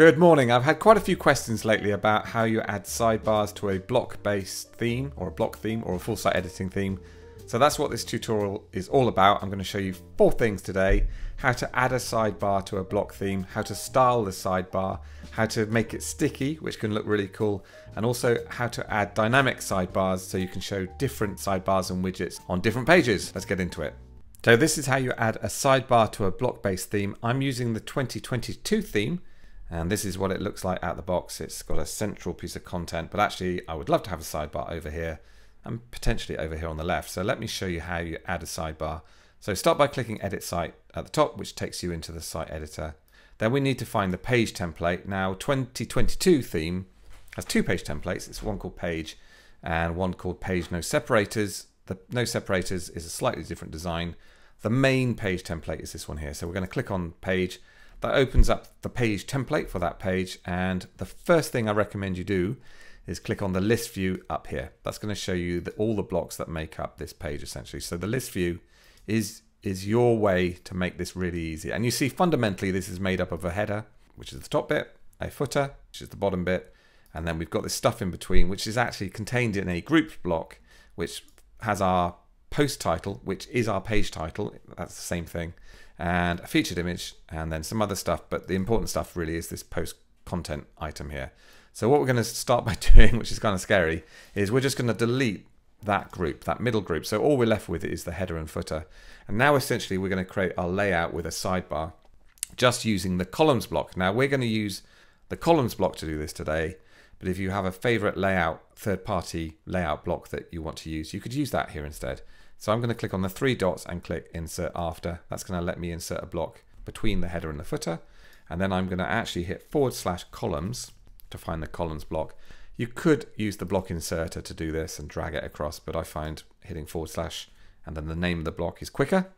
Good morning. I've had quite a few questions lately about how you add sidebars to a block-based theme or a block theme or a full site editing theme. So that's what this tutorial is all about. I'm going to show you four things today. How to add a sidebar to a block theme, how to style the sidebar, how to make it sticky, which can look really cool, and also how to add dynamic sidebars so you can show different sidebars and widgets on different pages. Let's get into it. So this is how you add a sidebar to a block-based theme. I'm using the 2022 theme, and this is what it looks like out the box. It's got a central piece of content, but actually I would love to have a sidebar over here and potentially over here on the left. So let me show you how you add a sidebar. So start by clicking edit site at the top, which takes you into the site editor. Then we need to find the page template. Now 2022 theme has two page templates. It's one called page and one called page no separators. The no separators is a slightly different design. The main page template is this one here. So we're going to click on page that opens up the page template for that page. And the first thing I recommend you do is click on the list view up here. That's going to show you the, all the blocks that make up this page essentially. So the list view is, is your way to make this really easy. And you see fundamentally this is made up of a header, which is the top bit, a footer, which is the bottom bit, and then we've got this stuff in between, which is actually contained in a group block, which has our post title, which is our page title. That's the same thing and a featured image and then some other stuff. But the important stuff really is this post content item here. So what we're going to start by doing, which is kind of scary, is we're just going to delete that group, that middle group. So all we're left with is the header and footer. And now essentially we're going to create our layout with a sidebar just using the columns block. Now we're going to use the columns block to do this today. But if you have a favorite layout, third party layout block that you want to use, you could use that here instead. So I'm going to click on the three dots and click insert after. That's going to let me insert a block between the header and the footer. And then I'm going to actually hit forward slash columns to find the columns block. You could use the block inserter to do this and drag it across, but I find hitting forward slash and then the name of the block is quicker.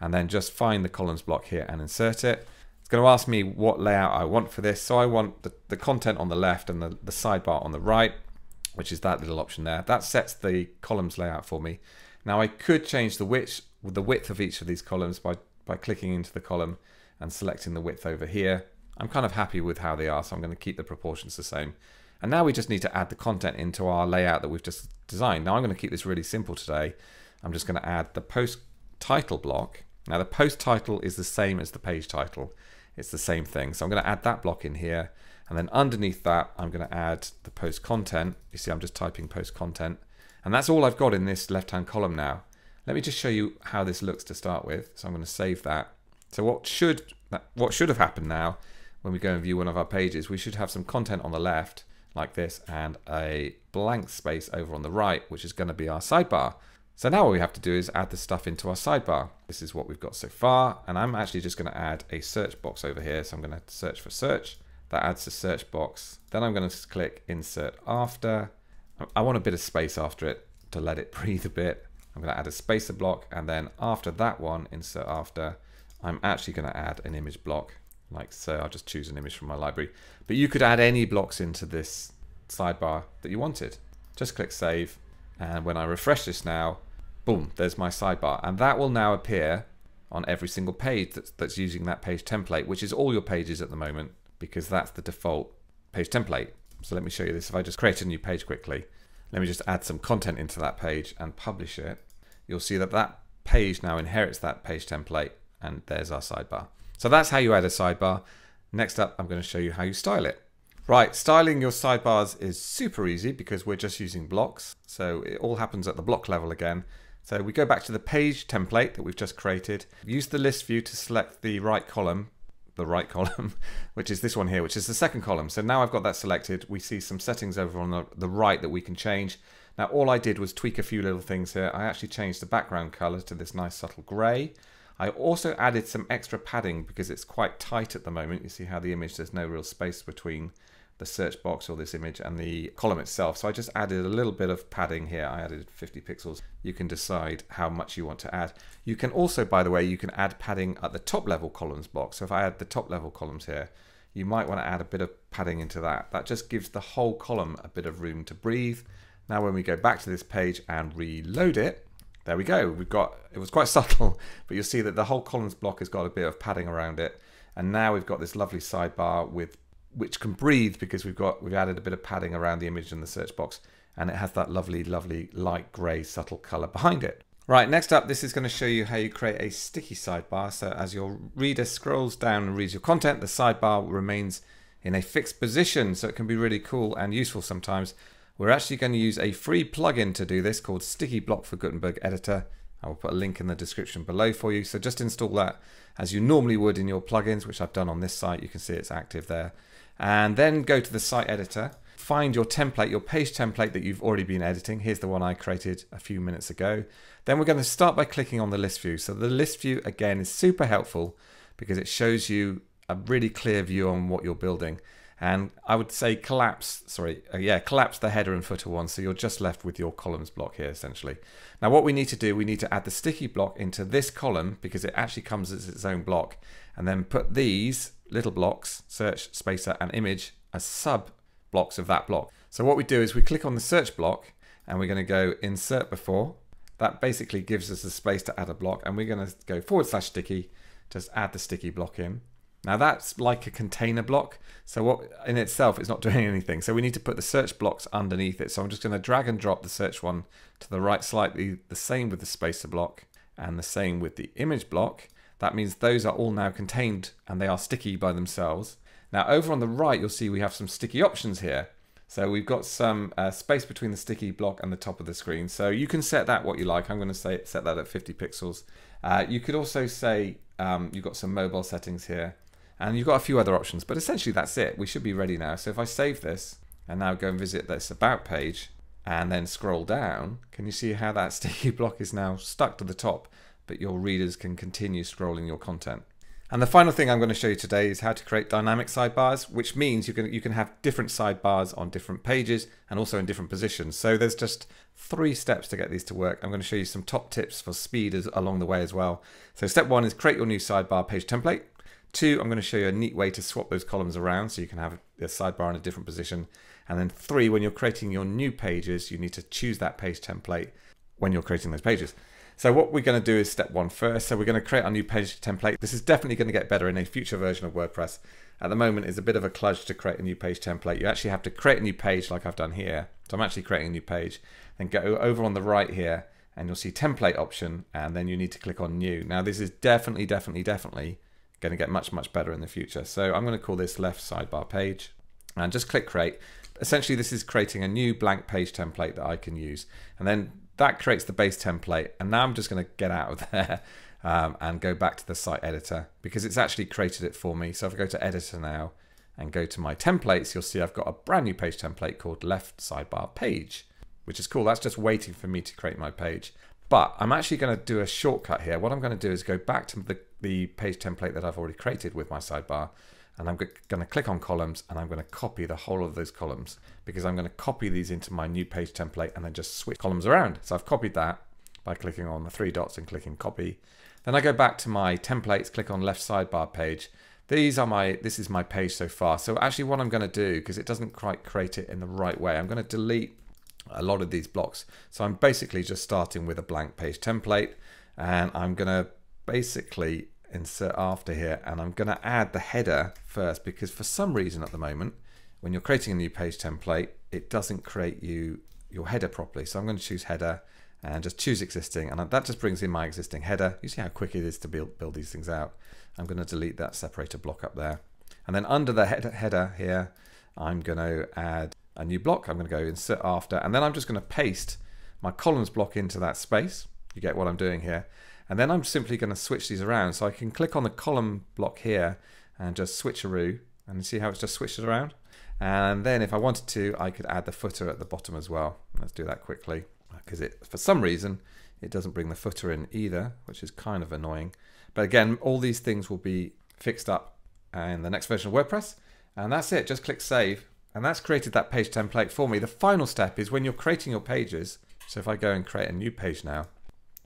And then just find the columns block here and insert it. It's going to ask me what layout I want for this. So I want the, the content on the left and the, the sidebar on the right, which is that little option there. That sets the columns layout for me. Now I could change the width, the width of each of these columns by, by clicking into the column and selecting the width over here. I'm kind of happy with how they are, so I'm going to keep the proportions the same. And now we just need to add the content into our layout that we've just designed. Now I'm going to keep this really simple today. I'm just going to add the post title block. Now the post title is the same as the page title. It's the same thing. So I'm going to add that block in here. And then underneath that, I'm going to add the post content. You see, I'm just typing post content. And that's all I've got in this left-hand column now. Let me just show you how this looks to start with. So I'm going to save that. So what should what should have happened now when we go and view one of our pages, we should have some content on the left like this and a blank space over on the right, which is going to be our sidebar. So now what we have to do is add the stuff into our sidebar. This is what we've got so far. And I'm actually just going to add a search box over here. So I'm going to search for search. That adds the search box. Then I'm going to click insert after. I want a bit of space after it to let it breathe a bit. I'm going to add a spacer block and then after that one, insert after, I'm actually going to add an image block like so. I'll just choose an image from my library. But you could add any blocks into this sidebar that you wanted. Just click save and when I refresh this now, boom, there's my sidebar. And that will now appear on every single page that's, that's using that page template, which is all your pages at the moment because that's the default page template. So let me show you this. If I just create a new page quickly, let me just add some content into that page and publish it. You'll see that that page now inherits that page template and there's our sidebar. So that's how you add a sidebar. Next up, I'm going to show you how you style it. Right, styling your sidebars is super easy because we're just using blocks. So it all happens at the block level again. So we go back to the page template that we've just created. Use the list view to select the right column the right column, which is this one here, which is the second column. So now I've got that selected. We see some settings over on the, the right that we can change. Now all I did was tweak a few little things here. I actually changed the background color to this nice subtle gray. I also added some extra padding because it's quite tight at the moment. You see how the image, there's no real space between the search box or this image and the column itself. So I just added a little bit of padding here. I added 50 pixels. You can decide how much you want to add. You can also, by the way, you can add padding at the top level columns block. So if I add the top level columns here, you might want to add a bit of padding into that. That just gives the whole column a bit of room to breathe. Now when we go back to this page and reload it, there we go. We've got, it was quite subtle, but you'll see that the whole columns block has got a bit of padding around it. And now we've got this lovely sidebar with which can breathe because we've got we've added a bit of padding around the image in the search box and it has that lovely, lovely light grey subtle colour behind it. Right, next up, this is going to show you how you create a sticky sidebar. So as your reader scrolls down and reads your content, the sidebar remains in a fixed position. So it can be really cool and useful sometimes. We're actually going to use a free plugin to do this called Sticky Block for Gutenberg Editor. I will put a link in the description below for you. So just install that as you normally would in your plugins, which I've done on this site. You can see it's active there. And then go to the site editor find your template, your page template that you've already been editing. Here's the one I created a few minutes ago. Then we're going to start by clicking on the list view. So the list view again is super helpful because it shows you a really clear view on what you're building. And I would say collapse, sorry, uh, yeah, collapse the header and footer one. So you're just left with your columns block here essentially. Now what we need to do, we need to add the sticky block into this column because it actually comes as its own block and then put these little blocks, search, spacer and image as sub blocks of that block. So what we do is we click on the search block and we're going to go insert before. That basically gives us the space to add a block and we're going to go forward slash sticky, just add the sticky block in. Now that's like a container block. So what in itself is not doing anything. So we need to put the search blocks underneath it. So I'm just going to drag and drop the search one to the right slightly, the same with the spacer block and the same with the image block. That means those are all now contained and they are sticky by themselves. Now over on the right, you'll see we have some sticky options here. So we've got some uh, space between the sticky block and the top of the screen. So you can set that what you like. I'm going to say set that at 50 pixels. Uh, you could also say um, you've got some mobile settings here and you've got a few other options, but essentially that's it. We should be ready now. So if I save this and now go and visit this about page and then scroll down, can you see how that sticky block is now stuck to the top, but your readers can continue scrolling your content? And the final thing I'm going to show you today is how to create dynamic sidebars, which means you can you can have different sidebars on different pages and also in different positions. So there's just three steps to get these to work. I'm going to show you some top tips for speed as, along the way as well. So step one is create your new sidebar page template. Two, I'm going to show you a neat way to swap those columns around so you can have a sidebar in a different position. And then three, when you're creating your new pages, you need to choose that page template when you're creating those pages. So what we're going to do is step one first. So we're going to create our new page template. This is definitely going to get better in a future version of WordPress. At the moment, it's a bit of a kludge to create a new page template. You actually have to create a new page like I've done here. So I'm actually creating a new page. Then go over on the right here and you'll see template option and then you need to click on new. Now this is definitely, definitely, definitely going to get much, much better in the future. So I'm going to call this left sidebar page and just click create. Essentially, this is creating a new blank page template that I can use. And then that creates the base template. And now I'm just going to get out of there um, and go back to the site editor because it's actually created it for me. So if I go to editor now and go to my templates, you'll see I've got a brand new page template called left sidebar page, which is cool. That's just waiting for me to create my page. But I'm actually going to do a shortcut here. What I'm going to do is go back to the, the page template that I've already created with my sidebar and I'm going to click on columns and I'm going to copy the whole of those columns because I'm going to copy these into my new page template and then just switch columns around. So I've copied that by clicking on the three dots and clicking copy. Then I go back to my templates, click on left sidebar page. These are my, this is my page so far. So actually what I'm going to do, because it doesn't quite create it in the right way, I'm going to delete a lot of these blocks. So I'm basically just starting with a blank page template and I'm going to basically insert after here and I'm going to add the header first because for some reason at the moment when you're creating a new page template it doesn't create you your header properly. So I'm going to choose header and just choose existing and that just brings in my existing header. You see how quick it is to build, build these things out? I'm going to delete that separator block up there. And then under the header, header here I'm going to add a new block I'm going to go insert after and then I'm just going to paste my columns block into that space you get what I'm doing here and then I'm simply going to switch these around. So I can click on the column block here and just switcheroo and see how it's just switched it around. And then if I wanted to, I could add the footer at the bottom as well. Let's do that quickly because it, for some reason, it doesn't bring the footer in either, which is kind of annoying. But again, all these things will be fixed up in the next version of WordPress. And that's it, just click save. And that's created that page template for me. The final step is when you're creating your pages. So if I go and create a new page now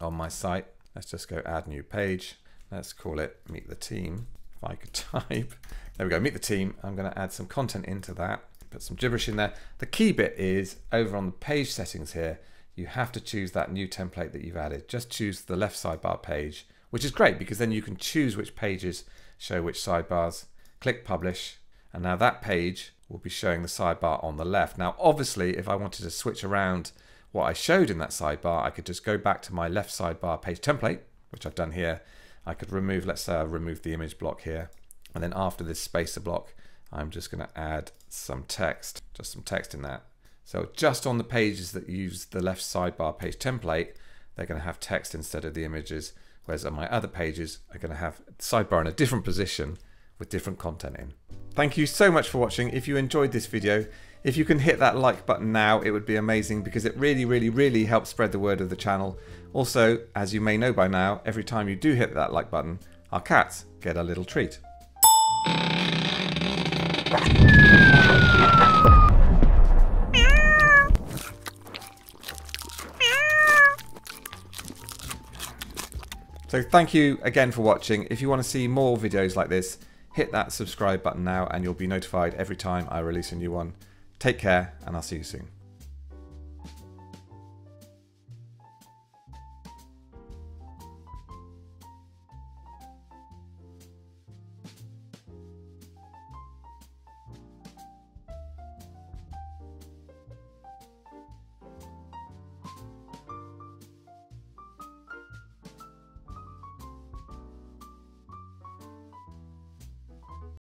on my site, Let's just go add new page. Let's call it meet the team. If I could type, there we go, meet the team. I'm going to add some content into that, put some gibberish in there. The key bit is over on the page settings here, you have to choose that new template that you've added. Just choose the left sidebar page, which is great because then you can choose which pages show which sidebars. Click publish And now that page will be showing the sidebar on the left. Now, obviously, if I wanted to switch around what I showed in that sidebar, I could just go back to my left sidebar page template, which I've done here. I could remove, let's say I remove the image block here. And then after this spacer block, I'm just going to add some text, just some text in that. So just on the pages that use the left sidebar page template, they're going to have text instead of the images, whereas on my other pages are going to have sidebar in a different position with different content in. Thank you so much for watching. If you enjoyed this video, if you can hit that like button now, it would be amazing because it really, really, really helps spread the word of the channel. Also, as you may know by now, every time you do hit that like button, our cats get a little treat. So thank you again for watching. If you want to see more videos like this, hit that subscribe button now and you'll be notified every time I release a new one. Take care and I'll see you soon.